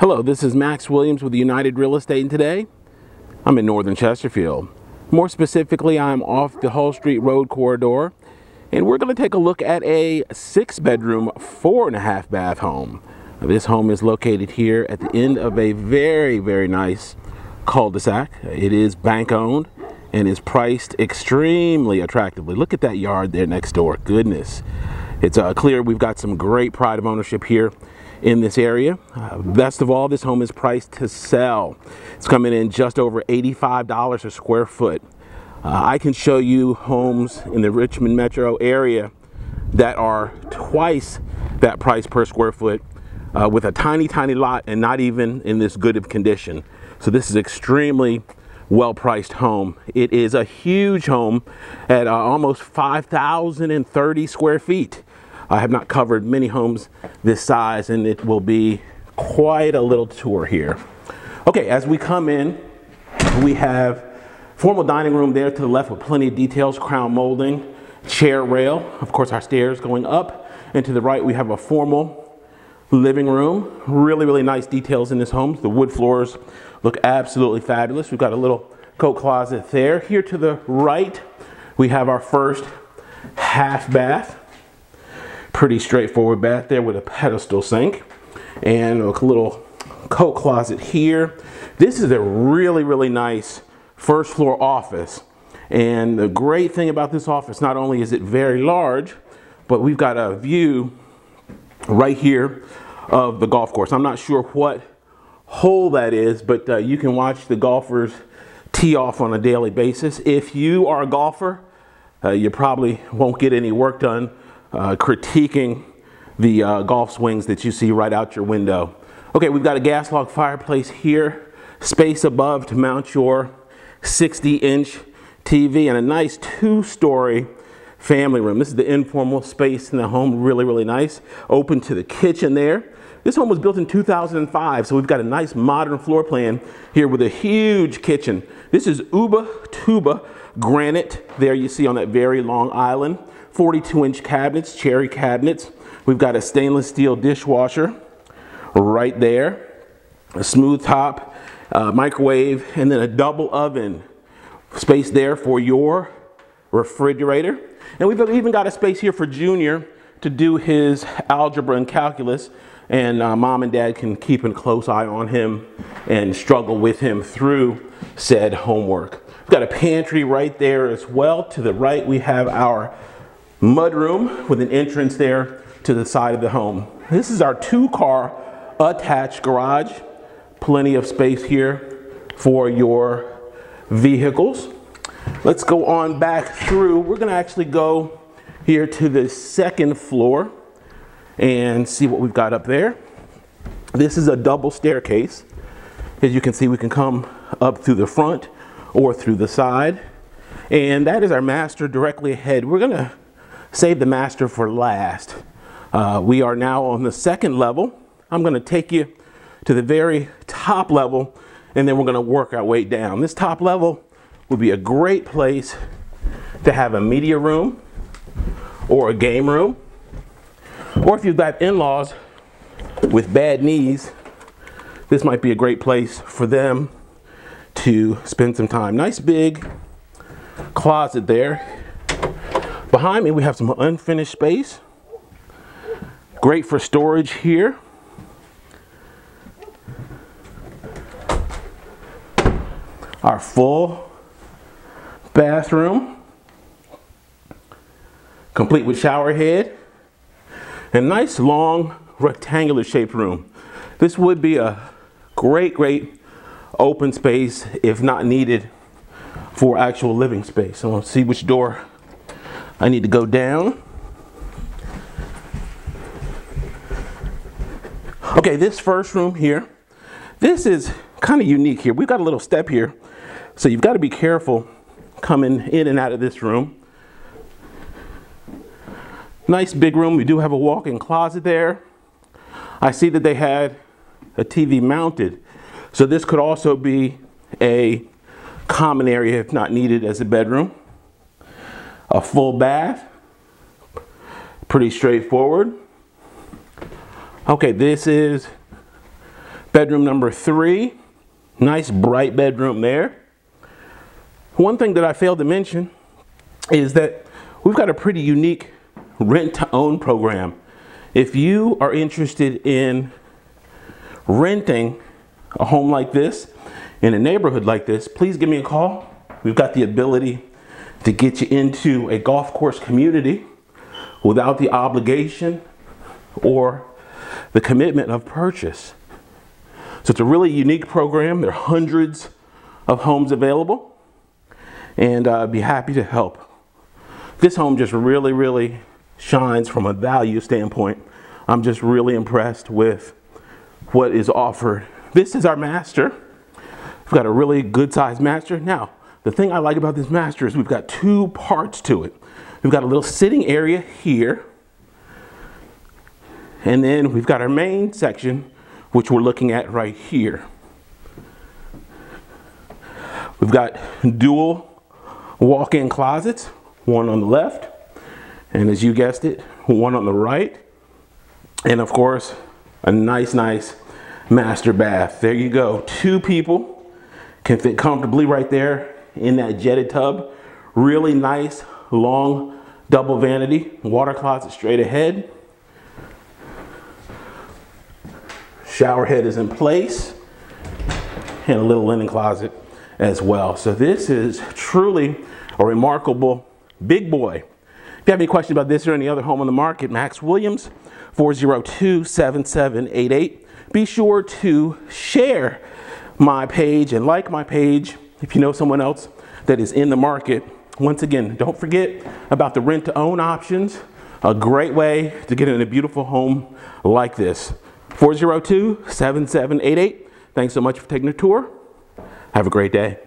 Hello, this is Max Williams with United Real Estate, and today I'm in Northern Chesterfield. More specifically, I'm off the Hull Street Road corridor, and we're going to take a look at a six bedroom, four and a half bath home. This home is located here at the end of a very, very nice cul-de-sac. It is bank owned and is priced extremely attractively. Look at that yard there next door. Goodness. It's uh, clear we've got some great pride of ownership here in this area. Uh, best of all, this home is priced to sell. It's coming in just over $85 a square foot. Uh, I can show you homes in the Richmond metro area that are twice that price per square foot uh, with a tiny, tiny lot and not even in this good of condition. So this is extremely well-priced home. It is a huge home at uh, almost 5,030 square feet. I have not covered many homes this size and it will be quite a little tour here. Okay, as we come in, we have formal dining room there to the left with plenty of details, crown molding, chair rail, of course our stairs going up, and to the right we have a formal living room. Really, really nice details in this home. The wood floors look absolutely fabulous. We've got a little coat closet there. Here to the right, we have our first half bath. Pretty straightforward bath there with a pedestal sink and a little coat closet here. This is a really, really nice first floor office. And the great thing about this office, not only is it very large, but we've got a view right here of the golf course. I'm not sure what hole that is, but uh, you can watch the golfers tee off on a daily basis. If you are a golfer, uh, you probably won't get any work done uh, critiquing the uh, golf swings that you see right out your window. Okay, we've got a gas log fireplace here, space above to mount your 60 inch TV and a nice two story family room. This is the informal space in the home, really, really nice. Open to the kitchen there. This home was built in 2005, so we've got a nice modern floor plan here with a huge kitchen. This is Uba Tuba granite there you see on that very long island. 42 inch cabinets, cherry cabinets. We've got a stainless steel dishwasher right there, a smooth top, uh, microwave, and then a double oven. Space there for your refrigerator. And we've even got a space here for Junior to do his algebra and calculus and uh, mom and dad can keep a close eye on him and struggle with him through said homework. We've got a pantry right there as well. To the right, we have our mudroom with an entrance there to the side of the home. This is our two car attached garage. Plenty of space here for your vehicles. Let's go on back through. We're gonna actually go here to the second floor and see what we've got up there. This is a double staircase. As you can see, we can come up through the front or through the side. And that is our master directly ahead. We're gonna save the master for last. Uh, we are now on the second level. I'm gonna take you to the very top level and then we're gonna work our way down. This top level would be a great place to have a media room or a game room. Or if you've got in-laws with bad knees, this might be a great place for them to spend some time. Nice big closet there Behind me, we have some unfinished space. Great for storage here. Our full bathroom, complete with shower head, and nice long rectangular shaped room. This would be a great, great open space if not needed for actual living space. So let's see which door I need to go down. Okay, this first room here, this is kind of unique here. We've got a little step here, so you've got to be careful coming in and out of this room. Nice big room. We do have a walk-in closet there. I see that they had a TV mounted, so this could also be a common area if not needed as a bedroom a full bath. Pretty straightforward. Okay, this is Bedroom number three, nice bright bedroom there. One thing that I failed to mention is that we've got a pretty unique rent to own program. If you are interested in renting a home like this in a neighborhood like this, please give me a call. We've got the ability to get you into a golf course community without the obligation or the commitment of purchase. So it's a really unique program. There are hundreds of homes available, and uh, I'd be happy to help. This home just really, really shines from a value standpoint. I'm just really impressed with what is offered. This is our master. We've got a really good sized master. Now, the thing I like about this master is we've got two parts to it. We've got a little sitting area here. And then we've got our main section, which we're looking at right here. We've got dual walk-in closets, one on the left, and as you guessed it, one on the right. And of course, a nice, nice master bath. There you go. Two people can fit comfortably right there in that jetted tub. Really nice, long double vanity, water closet straight ahead. Shower head is in place and a little linen closet as well. So this is truly a remarkable big boy. If you have any questions about this or any other home on the market, Max Williams, 402-7788. Be sure to share my page and like my page if you know someone else that is in the market. Once again, don't forget about the rent to own options. A great way to get in a beautiful home like this. 402 7788. Thanks so much for taking the tour. Have a great day.